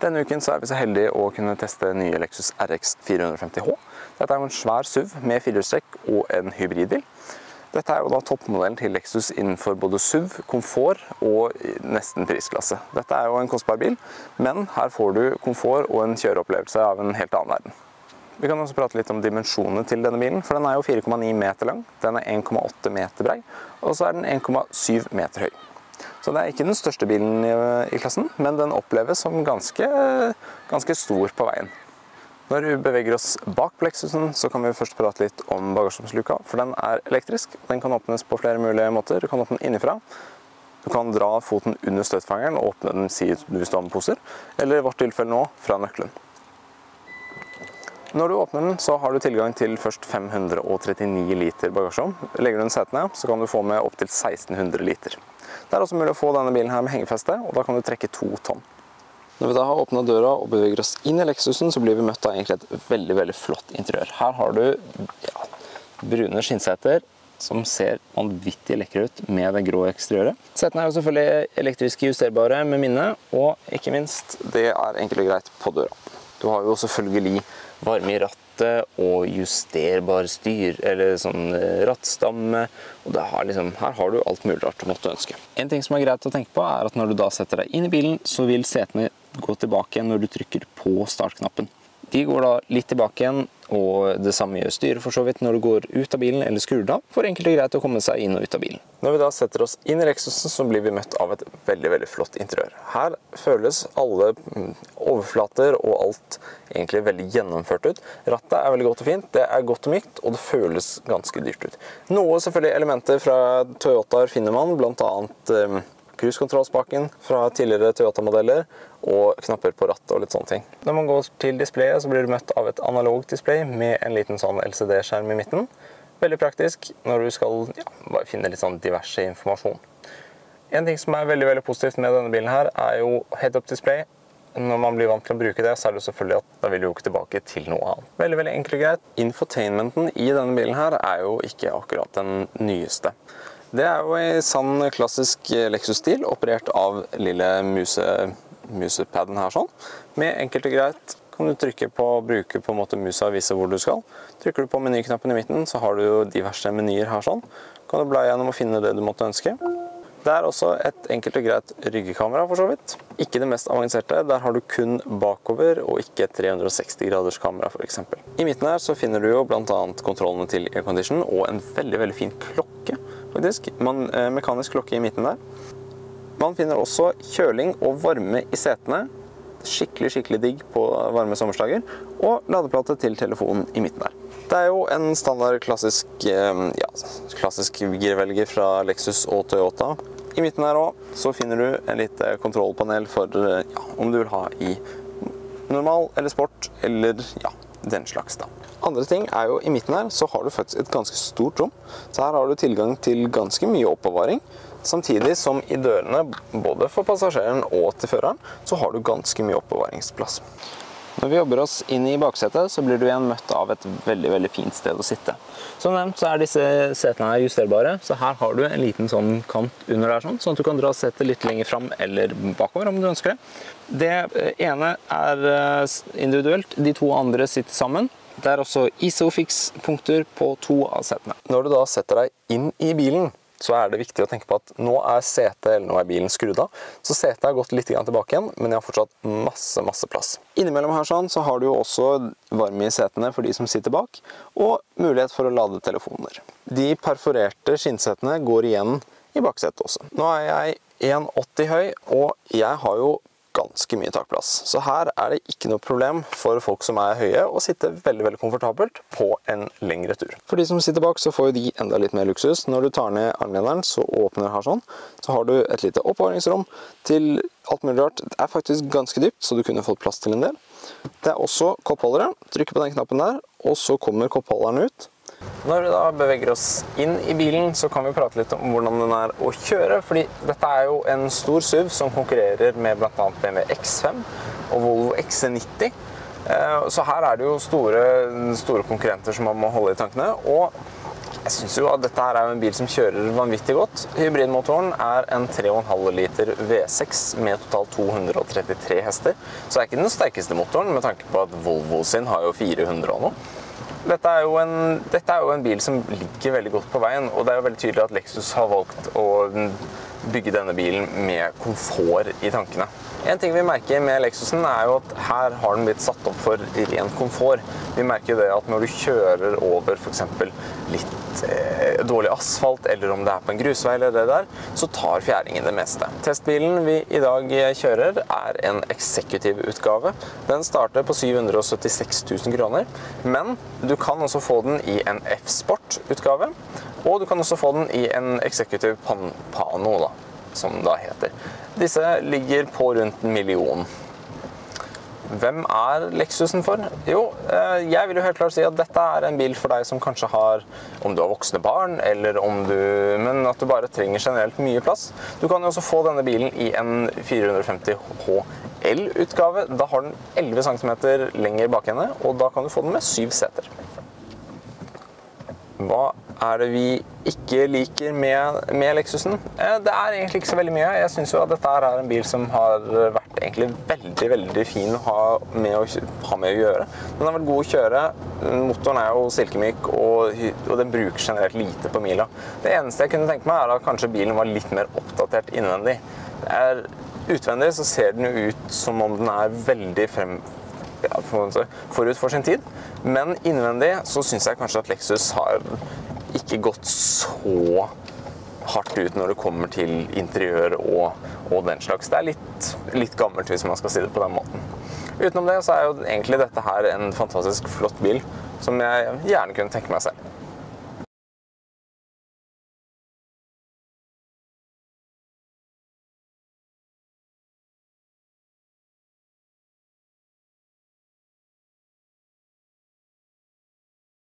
Denne uken er vi så heldige å kunne teste nye Lexus RX 450H. Dette er en svær SUV med firehjulstrekk og en hybridbil. Dette er jo da toppmodellen til Lexus innenfor både SUV, komfort og nesten prisklasse. Dette er jo en kostbar bil, men her får du komfort og en kjøreopplevelse av en helt annen verden. Vi kan også prate litt om dimensjonene til denne bilen, for den er jo 4,9 meter lang, den er 1,8 meter brei, og så er den 1,7 meter høy. Så det er ikke den største bilen i, i klassen, men den oppleves som ganske, ganske stor på veien. Når vi beveger oss bak Plexusen, så kan vi først prate litt om bagasjeromsluka. For den er elektrisk. Den kan åpnes på flere mulige måter. Du kan åpne den innenfra. Du kan dra foten under støtfangeren og åpne den hvis du har med poser. Eller i vårt tilfelle nå, fra nøkkelen. Når du åpner den, så har du tilgang til først 539 liter bagasjerom. Legger du den setene, så kan du få med opptil 1600 liter. Det er også mulig å få denne bilen her med hengefeste, og da kan du trekke to tonn. Når vi da har åpnet døra og beveger oss inn i Lexusen, så blir vi møtt av egentlig et veldig veldig flott interiør. Her har du brune skinnseter som ser vanvittig lekre ut med det grå eksteriøret. Setene er jo selvfølgelig elektrisk justerbare med minne, og ikke minst, det er enkelt og greit på døra. Du har jo selvfølgelig varme i rattet og justerbar styr, eller sånn eh, rattstamme. og har liksom, Her har du alt mulig rart du måtte ønske. En ting som er greit å tenke på er at Når du da setter deg inn i bilen, så vil setene gå tilbake igjen når du trykker på startknappen. De går da litt tilbake igjen, og det samme gjør styret for så vidt når du går ut av bilen eller skrur av. For enkelt og greit å komme seg inn og ut av bilen. Når vi da setter oss inn i Lexusen, så blir vi møtt av et veldig veldig flott interiør. Her føles alle mm, overflater og alt egentlig veldig gjennomført ut. Rattet er veldig godt og fint, det er godt og mykt, og det føles ganske dyrt ut. Noe selvfølgelig elementer fra Toyotaer finner man, blant Um, cruisekontrollspaken fra tidligere Toyota-modeller og knapper på rattet og litt sånne ting. Når man går til displayet, så blir du møtt av et analogt display med en liten sånn LCD-skjerm i midten. Veldig praktisk når du skal ja, bare finne litt sånn diverse informasjon. En ting som er veldig veldig positivt med denne bilen, her er jo head-up display. Når man blir vant til å bruke det, så er det selvfølgelig at da vil du jo ikke tilbake til noe annet. Veldig veldig enkelt og greit. Infotainmenten i denne bilen her er jo ikke akkurat den nyeste. Det er jo i sann klassisk Lexus-stil, operert av lille muse, musepaden her sånn. Med enkelt og greit kan du trykke på å bruke på en måte musa og vise hvor du skal. Trykker du på menyknappen i midten, så har du jo diverse menyer her sånn. Kan du bla gjennom og finne det du måtte ønske. Det er også et enkelt og greit ryggekamera, for så vidt. Ikke det mest avanserte. Der har du kun bakover og ikke et 360 graders kamera, f.eks. I midten her så finner du jo bl.a. kontrollene til aircondition og en veldig veldig fin klokke faktisk. Man, eh, mekanisk klokke i midten der. Man finner også kjøling og varme i setene. Skikkelig skikkelig digg på varme sommersdager. Og ladeplate til telefonen i midten der. Det er jo en standard klassisk, eh, ja, klassisk girvelger fra Lexus og Toyota. I midten her òg så finner du en lite kontrollpanel for ja, om du vil ha i normal eller sport eller ja, den slags. da. Andre ting er jo i midten her så har du faktisk et ganske stort rom. Så her har du tilgang til ganske mye oppbevaring. Samtidig som i dørene, både for passasjeren og til føreren, så har du ganske mye oppbevaringsplass. Når vi jobber oss inn i baksetet, så blir du igjen møtt av et veldig veldig fint sted å sitte. Som nevnt så er disse setene her justerbare, så her har du en liten sånn kant under der, sånn, sånn at du kan dra setet litt lenger fram eller bakover om du ønsker det. Det ene er eh, individuelt, de to andre sitter sammen. Det er også Isofix-punkter på to av setene. Når du da setter deg inn i bilen, så er det viktig å tenke på at nå er setet eller nå er bilen skrudd av. Så setet har gått litt tilbake igjen, men jeg har fortsatt masse masse plass. Innimellom her sånn, så har du jo også varme i setene for de som sitter bak, og mulighet for å lade telefoner. De perforerte skinnsetene går igjen i baksetet også. Nå er jeg 1,80 høy, og jeg har jo ganske mye takplass. Så her er det ikke noe problem for folk som er høye å sitte veldig veldig komfortabelt på en lengre tur. For de som sitter bak, så får jo de enda litt mer luksus. Når du tar ned armlederen, så åpner her sånn. Så har du et lite oppbevaringsrom til alt mulig rart. Det er faktisk ganske dypt, så du kunne fått plass til en del. Det er også koppholdere. Trykker på den knappen der, og så kommer koppholderen ut. Når vi da beveger oss inn i bilen, så kan vi prate litt om hvordan den er å kjøre. fordi dette er jo en stor SUV som konkurrerer med bl.a. BMW X5 og Volvo XC90. Eh, så her er det jo store, store konkurrenter som man må holde i tankene. Og Jeg syns jo at dette her er en bil som kjører vanvittig godt. Hybridmotoren er en 3,5 liter V6 med totalt 233 hester. Så det er ikke den sterkeste motoren, med tanke på at Volvo sin har jo 400 og noe. Dette er, en, dette er, jo en, bil som ligger veldig godt på veien, og det er jo veldig tydelig at Lexus har valgt å bygge denne bilen med komfort i tankene. En ting vi merker med Lexusen er jo at her har den blitt satt opp for ren komfort. Vi merker det at når du kjører over f.eks. litt eh, dårlig asfalt, eller om det er på en grusvei, eller det der, så tar fjæringen det meste. Testbilen vi i dag kjører er en eksekutiv utgave. Den starter på 776 000 kroner, men du kan også få den i en F-sport-utgave. Og du kan også få den i en eksekutiv Pano, da, som det heter. Disse ligger på rundt en million. Hvem er Lexusen for? Jo, eh, jeg vil jo helt klart si at dette er en bil for deg som kanskje har Om du har voksne barn, eller om du Men at du bare trenger generelt mye plass. Du kan jo også få denne bilen i en 450 HL-utgave. Da har den 11 cm lenger bakhende, og da kan du få den med syv seter. Hva er det vi ikke liker med, med Lexusen? Eh, det er egentlig ikke så veldig mye. Jeg syns jo at dette er en bil som har vært veldig veldig fin å ha med å, ha med å gjøre. Den har vært god å kjøre. Motoren er jo silkemyk, og, og, den bruker generelt lite på mila. Det eneste jeg kunne tenke meg, er at kanskje bilen var litt mer oppdatert innvendig. Er, utvendig så ser den jo ut som om den er veldig frem, ja, forut for sin tid. Men innvendig så syns jeg kanskje at Lexus har ikke gått så hardt ut når det kommer til interiør og, og den slags. Det er litt, litt, gammelt, hvis man skal si det på den måten. Utenom det så er jo egentlig dette her en fantastisk flott bil som jeg gjerne kunne tenke meg selv.